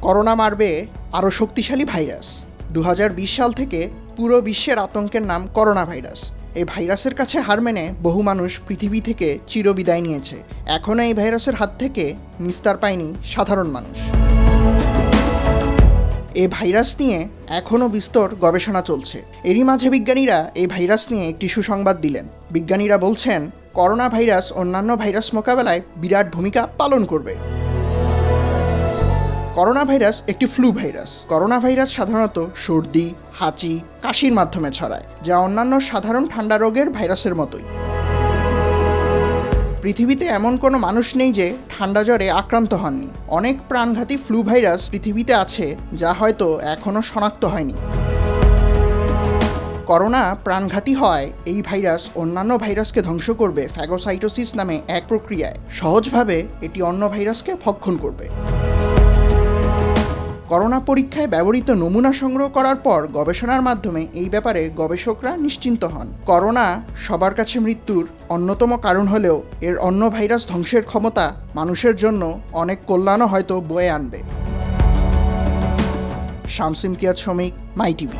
Corona মারবে আরও শক্তিশালী ভাইরাস। দু হাজার বিশ সাল থেকে পুরো বিশ্বের আতঙ্কের নাম করোনা ভাইরাস। এই ভাইরাসের কাছে হার মেনে বহু মানুষ পৃথিবী থেকে চিরবিদায় নিয়েছে। এখনও এই ভাইরাসের হাত থেকে নিস্তার পায়নি সাধারণ মানুষ। এই ভাইরাস নিয়ে এখনও বিস্তর গবেষণা চলছে। এরই মাঝে বিজ্ঞানীরা এই ভাইরাস নিয়ে একটি সুসংবাদ দিলেন। বিজ্ঞানীরা বলছেন, করোনা ভাইরাস অন্যান্য ভাইরাস মোকাবেলায় বিরাট ভূমিকা পালন করবে। করোনা ভাইরাস একটি ফ্লু ভাইরাস। করোনা ভাইরাস সাধারণত সর্দি, হাঁচি, কাশির মাধ্যমে ছড়ায়, যা অন্যান্য সাধারণ ঠান্ডা রোগের ভাইরাসের মতোই। পৃথিবীতে এমন কোনো মানুষ নেই যে ঠান্ডা জ্বরে আক্রান্ত হননি। অনেক প্রাণঘাতী ফ্লু ভাইরাস পৃথিবীতে আছে, যা হয়তো এখনও শনাক্ত হয়নি। করোনা প্রাণঘাতী হয় এই ভাইরাস অন্যান্য ভাইরাসকে ধ্বংস করবে ফ্যাগোসাইটোসিস নামে এক প্রক্রিয়ায়। সহজভাবে এটি অন্য ভাইরাসকে ভক্ষণ করবে। করোনা পরীক্ষায় ব্যবহৃত নমুনা সংগ্রহ করার পর গবেষণার মাধ্যমে এই ব্যাপারে গবেষকরা নিশ্চিন্ত হন। করোনা সবার কাছে মৃত্যুর অন্যতম কারণ হলেও এর অন্য ভাইরাস ধ্বংসের ক্ষমতা মানুষের জন্য অনেক কল্যাণও হয়তো বয়ে আনবে। শামসিমতিয়াজ শ্রমিক মাই টিভি।